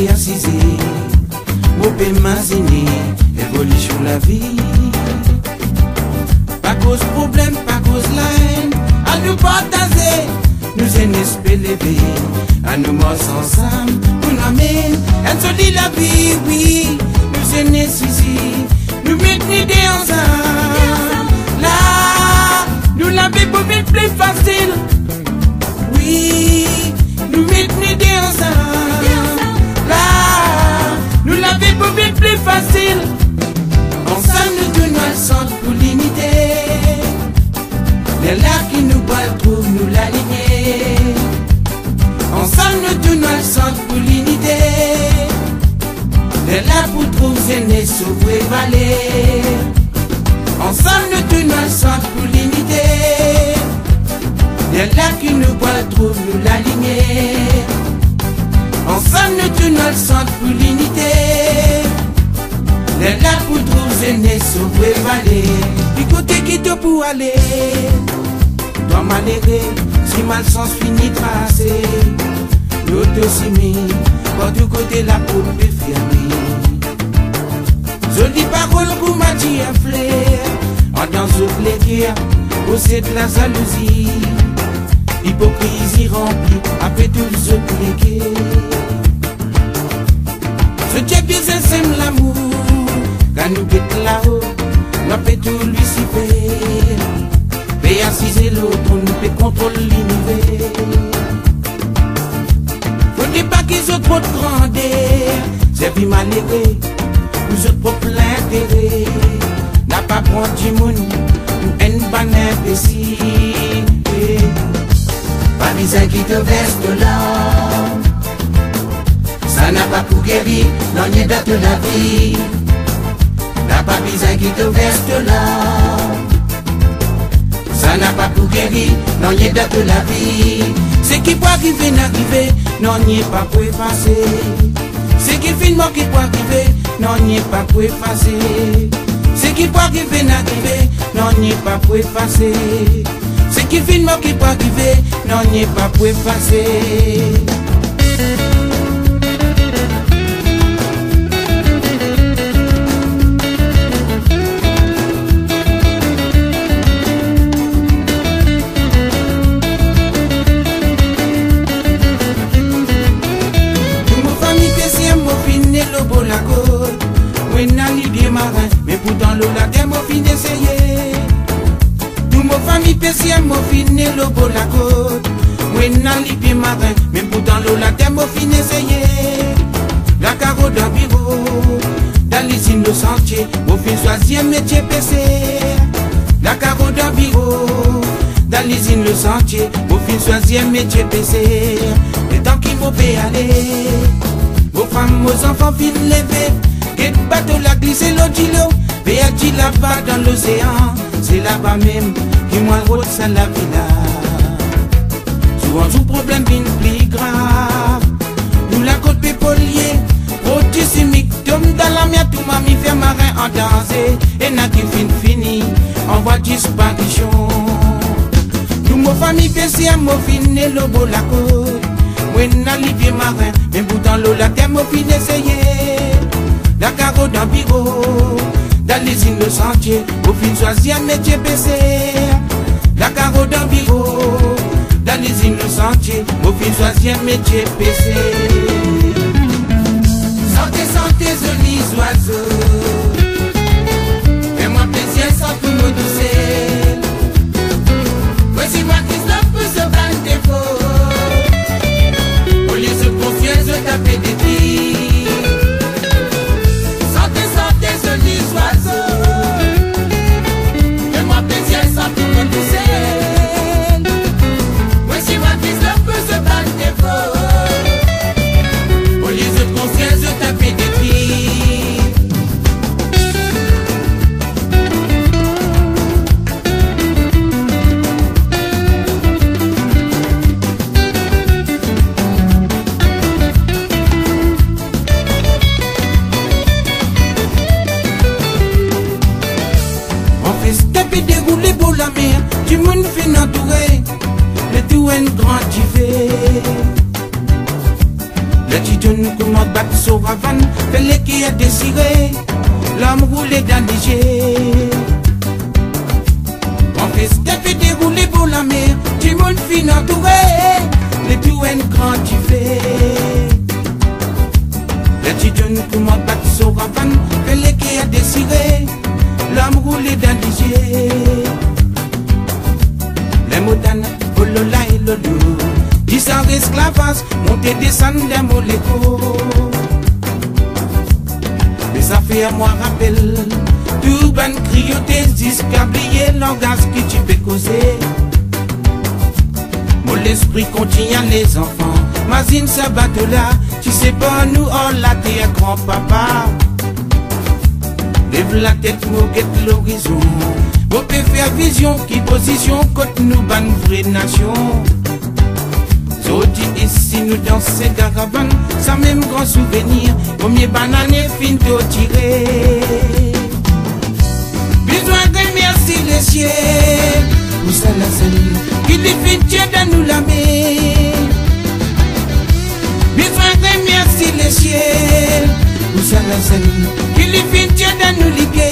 pe assisé, mon pe mazine, évolution la vie. Pas cause problème, pas cause la haine, à nous partager, nous en lever, à nous morts ensemble, nous n'amène, elle se dit la vie, oui, nous en ici, nous mettons ensemble, là, nous l'avons pour vite plus facile, oui, nous mettons ensemble, Aînés sauver valer. Ensemble donnons le centre pour l'unité. Les là qui nous battent trouvent nous l'aligner. Ensemble nous donnons le centre pour l'unité. Les là pour trouver aînés sauver valer. Du côté qui te pour aller. Toi malheureux, si mal sens finit tracé L'autre quand du côté la peau peut fermer Jolie parole pour m'a dit un flair. En dans ce plaisir, c'est de la jalousie. Hypocrisie remplie, après tout ce plégué Ce Dieu bien sème l'amour. Quand nous guette là-haut, nous fait tout lui si faire et assiser l'autre, ne peut contrôler l'univers. Faut pas qu'ils ont trop de autres propre l'intérêt. N'a pas prendre du monde, ou une bonne imbécile. Pas besoin qui te de l'âme. Ça n'a pas pour guérir, non, n'y date de la vie. N'a besoin qui te de l'âme. Ça n'a pas pour guérir, non, y est date de la vie. Ce qui peut arriver, n'arriver, non, n'y est pas pour effacer. Ce qui finit, qui peut arriver, non, n'y est pas pour effacer. Ce qui peut arriver, n'arriver, non, n'y est pas pour effacer. Ce qui finit, qui peut arriver, non, n'y est pas Le la côte. Oui, n'a li pied marin, mais pourtant l'eau la terre m'a fin d'essayer. La carreau d'un bureau, dans l'usine le sentier, au fin choisir métier PC. La carreau d'un bureau, dans l'usine le sentier, au fin choisir métier PC. Et tant qu'il faut aller, vos femmes, vos enfants, filent lever. Quel la glissé l'odilo dit là-bas dans l'océan. C'est là-bas même qui moi route ça la villa. Souvent tout problème vient plus grave. Nous la côte pépolier Produit chimique Tom dans la mienne tout mamie fait marin en danser. Et n'a qui fin fini En voie disparition Nous mon famille PCM mon fini le beau la côte Moi n'a livier marin Mais pourtant l'eau la terre mon fin essayer d'un bureau, dans l'usine le sentier, au fin choisir métier PC. La carreau d'un bureau, dans l'usine le sentier, au fin choisir métier PC. Santé, santé, jolis oiseaux, fais-moi plaisir sans tout me doucer. Voici moi qui stoppe ce bal défaut, au lieu de confier, je taper des Tu monde fin entouré, mais tout est grand fais. Le titon nous commande battre sur Havane, fait qui a désiré, l'homme roulé dans les jets. On fait ce déroulé pour la mer, du monde fin entouré, les tout un grand fais. Le titon nous commande battre sur Havane, fait qui a désiré, l'homme roulé dans jets. Les modanes, Olola et Lolo, ans d'esclavage, monter descendre des ça fait à moi rappel, tout ban crioté, discablier langage que tu peux causer. Mon l'esprit contient les enfants, Mazine là, tu sais pas nous on l'a t'es grand papa. Lève la tête, moquette l'horizon. Vous pouvez faire vision qui position côté nous ban vraie nation. Sorti ici nous dans ces caravanes, sans même grand souvenir. Premier banane fin de tirer. Besoin de merci les cieux. Pour ça la scène, qui défie Dieu dans nous la main. Besoin de merci les cieux. Pour ça la scène, qui défie Dieu dans nous liguer.